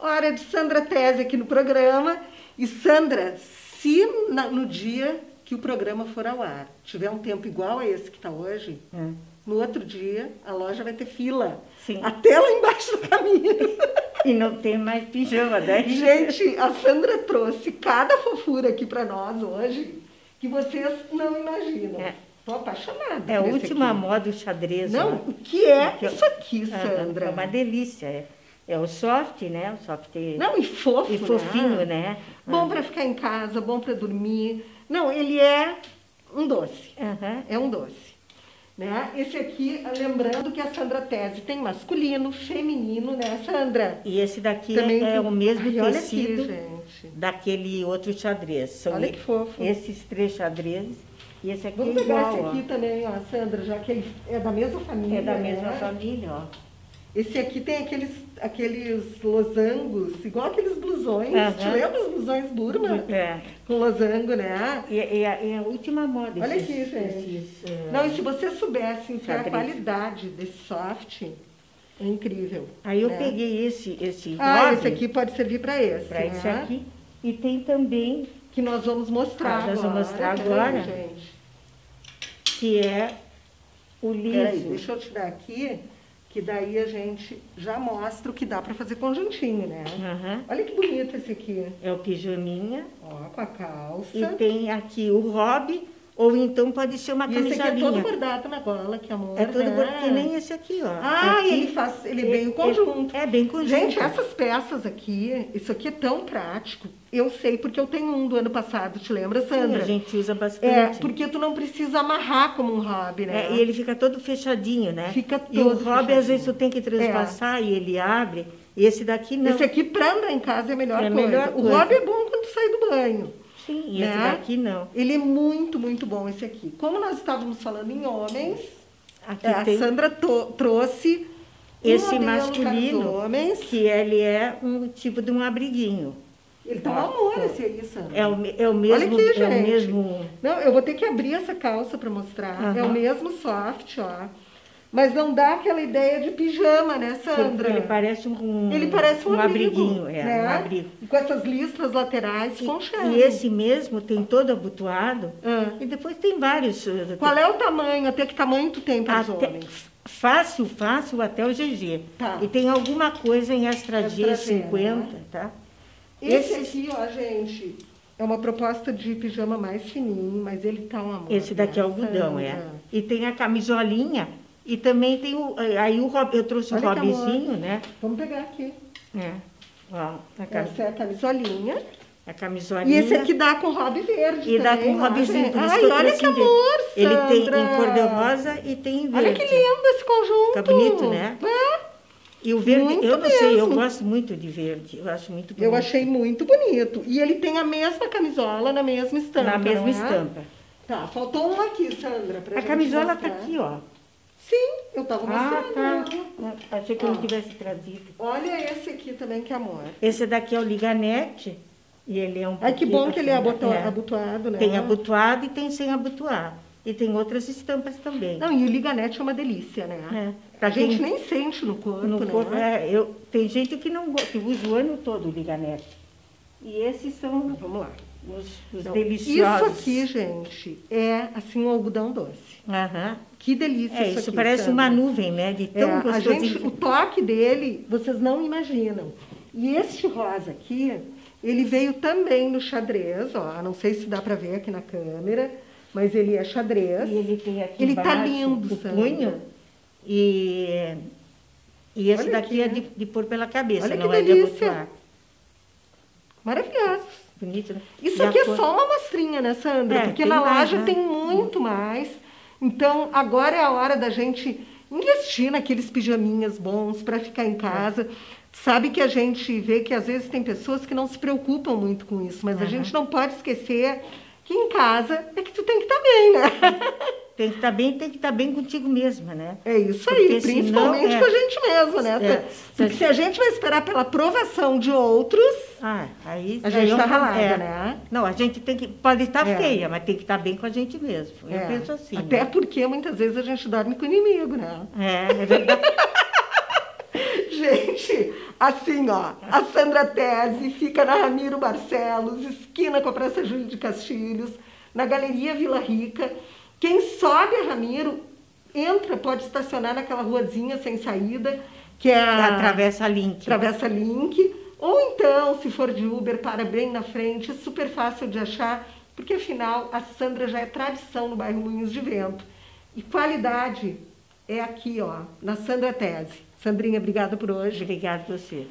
Hora de Sandra Tese aqui no programa. E Sandra, se na- no dia que o programa for ao ar tiver um tempo igual a esse que está hoje, Hum. no outro dia a loja vai ter fila. Sim. Até lá embaixo do caminho. E não tem mais pijama, né? Gente, a Sandra trouxe cada fofura aqui para nós hoje que vocês não imaginam. É. Tô apaixonada. É a última aqui. moda o xadrez. Não, ó. o que é isso aqui, Ah, Sandra? É uma delícia. É, é o soft, né? O soft Não, e fofo, e fofinho, né? Bom para ficar em casa, bom para dormir. Não, ele é um doce. Aham. É um doce. Né? Esse aqui, lembrando que a Sandra Tese tem masculino, feminino, né, Sandra? E esse daqui Também é tem- o mesmo Ai, tecido aqui, gente. daquele outro xadrez. São Olha que fofo. Esses três xadrezes. E esse aqui Vamos é pegar igual, esse ó. aqui também, ó, Sandra, já que ele é da mesma família. É da mesma né? família, ó. Esse aqui tem aqueles, aqueles losangos, igual aqueles blusões. Aham. Te lembra os blusões Burma? É. Com losango, né? E, e a, e a última moda. Olha aqui, gente. eh, Não, e se vocês soubessem que a qualidade desse soft é incrível. Aí eu né? peguei esse, esse Ah, esse aqui pode servir para esse. para esse né? aqui. E tem também, Que nós vamos mostrar Ah, nós vamos mostrar Peraí, agora. gente. que é o Peraí, liso. deixa eu te dar aqui, que daí a gente já mostra o que dá para fazer conjuntinho, né? Aham. Olha que bonito esse aqui. É o pijaminha. Ó, com a calça. E tem aqui o hobby, ou então pode ser uma E esse aqui é todo camisolinha. bordado na gola, que amor. É todo né? bordado, que nem esse aqui, ó. Ah, Aqui, ele faz, ele vem o conjunto. É, bem conjunto. Gente, essas peças aqui, isso aqui é tão prático. Eu sei porque eu tenho um do ano passado, te lembra, Sim, Sandra? a gente usa É, bastante. porque tu não precisa amarrar como um hobby, né? É, e ele fica todo fechadinho, né? Fica E o todo hobby, fechadinho. às vezes, tu tem que transpassar e ele abre. E esse daqui não. Esse aqui pra andar em casa é a melhor É a coisa. melhor O coisa. hobby é bom quando tu sai do banho. Sim, e esse né? daqui não. Ele é muito, muito bom esse aqui. Como nós estávamos falando em homens, Aqui a tem Sandra trouxe um esse os masculino, homens. que ele é um tipo de um abriguinho. Ele tá um amor esse aí, Sandra. É o, é o mesmo. Olha aqui, é o gente. mesmo. Não, eu vou ter que abrir essa calça para mostrar. Aham. É o mesmo soft, ó. Mas não dá aquela ideia de pijama, né, Sandra? Ele parece um. Ele parece um, abrigo, abriguinho, é, né? um abrigo. E com essas listras laterais com E, e esse mesmo tem todo abotoado. Ah. E depois tem vários. eh, Qual é o tamanho? Até que tamanho tu tem para os homens? Fácil, fácil até o GG. Tá. E tem alguma coisa em extra, Extra G, 50, né? tá? Esse aqui, ó, gente, é uma proposta de pijama mais fininho, mas ele tá um amor. Esse daqui é né, algodão, é. Sandra? E tem a camisolinha e também tem o. Aí o Rob- eu trouxe Olha o amor. né? Vamos pegar aqui. É. Ó, a, cam- Essa é a camisolinha. a E camisolinha. esse aqui dá com hobby verde E dá também, com gente. por Ai, olha que amor, Ele tem Sandra. em cor de rosa e tem em verde. Olha que lindo esse conjunto. Fica bonito, né? É. E o verde, Muito eu não sei, eu mesmo. gosto muito de verde. Eu acho muito bonito. Eu achei muito bonito. E ele tem a mesma camisola na mesma estampa. Na mesma é? estampa. Tá, faltou uma aqui, Sandra. Pra A camisola tá mostrar. aqui, ó. Sim, eu tava Ah, mostrando. tá. Achei que eu não tivesse trazido. Olha esse aqui também, que amor. Esse daqui é o liganete. E ele é um Ai, que bom que ele é aboto- abotoado, né? Tem abotoado e tem sem abotoar. E tem outras estampas também. Não, e o liganete é uma delícia, né? É. A gente nem sente no corpo, No né? corpo, é, eu, tem gente que não que usa o ano todo o liganete. E esses são Vamos lá. Os, os Então, deliciosos. Isso aqui, gente, é assim um algodão doce. Aham. Que delícia É, isso isso aqui, parece uma nuvem, né? De É, tão a gostosinho. gente, o toque dele, vocês não imaginam. E este rosa aqui, ele veio também no xadrez, ó. Não sei se dá para ver aqui na câmera, mas ele é xadrez. E ele tem aqui Ele tá lindo, o punho. E, e esse Olha daqui aqui, é de, de pôr pela cabeça, Olha que não é de delícia. abotoar. Maravilhosos. Bonito, né? Isso a aqui é cor- só uma amostrinha, né, Sandra? É, Porque na loja né? tem muito mais. Então, agora é a hora da gente investir naqueles pijaminhas bons para ficar em casa. Sabe que a gente vê que às vezes tem pessoas que não se preocupam muito com isso, mas a Aham. gente não pode esquecer que em casa é que tu tem que estar bem, né? Tem que estar bem, tem que estar bem contigo mesma, né? É isso Porque aí, senão, principalmente é. com a gente mesmo, né? É. Porque se a gente vai esperar pela aprovação de outros, Ah, aí a gente é tá um- ralada, é. né? Não, a gente tem que. Pode estar É. feia, mas tem que estar bem com a gente mesmo. Eu É. penso assim. Até né? porque muitas vezes a gente dorme com o inimigo, né? É, é verdade. Gente, assim, ó, a Sandra Tese fica na Ramiro Barcelos, esquina com a Praça Júlio de Castilhos, na Galeria Vila Rica. Quem sobe a Ramiro, entra, pode estacionar naquela ruazinha sem saída, que é a... Atravessa Link. Atravessa Link. Ou então, se for de Uber, para bem na frente, é super fácil de achar, porque afinal a Sandra já é tradição no bairro Moinhos de Vento. E qualidade é aqui, ó, na Sandra Tese. Sandrinha, obrigada por hoje. Obrigada a você.